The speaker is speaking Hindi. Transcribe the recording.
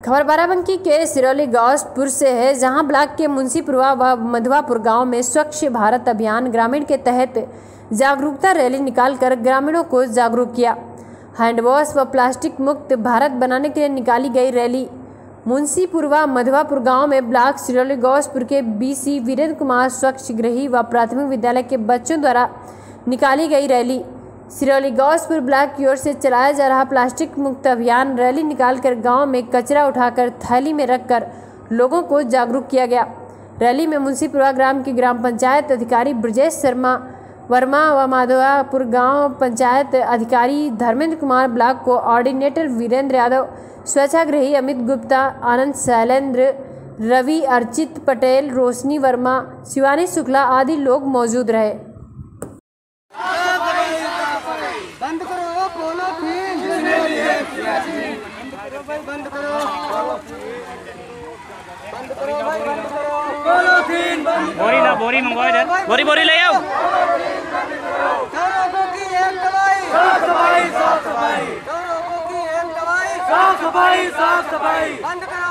खबर बाराबंकी के सिरौली गौसपुर से है, जहाँ ब्लॉक के मुंशीपुरवा व मधुआपुर गाँव में स्वच्छ भारत अभियान ग्रामीण के तहत जागरूकता रैली निकालकर ग्रामीणों को जागरूक किया। हैंडवॉश व प्लास्टिक मुक्त भारत बनाने के लिए निकाली गई रैली। मुंशीपुरवा मधुआपुर गाँव में ब्लॉक सिरौली गौसपुर के बीसी वीरेंद्र कुमार स्वच्छ गृही व प्राथमिक विद्यालय के बच्चों द्वारा निकाली गई रैली। सिरौली गौसपुर ब्लॉक की ओर से चलाया जा रहा प्लास्टिक मुक्त अभियान रैली निकालकर गाँव में कचरा उठाकर थैली में रखकर लोगों को जागरूक किया गया। रैली में मुंशीपुरा ग्राम के ग्राम पंचायत अधिकारी ब्रजेश शर्मा, वर्मा व माधवापुर गाँव पंचायत अधिकारी धर्मेंद्र कुमार ब्लॉक को ऑर्डिनेटर वीरेंद्र यादव, स्वच्छाग्रही अमित गुप्ता, आनंद शैलेंद्र, रवि अर्चित पटेल, रोशनी वर्मा, शिवानी शुक्ला आदि लोग मौजूद रहे बंद करो पॉलीथीन बंद करो भाई बंद करो। बंद करो भाई बंद करो। पॉलीथीन बंद बोरी ना बोरी मंगवा इधर। बोरी बोरी ले आओ। की एक दवाई साफ़ सफ़ाई साफ़ सफ़ाई। की एक दवाई साफ़ सफ़ाई साफ़ सफ़ाई। बंद करो।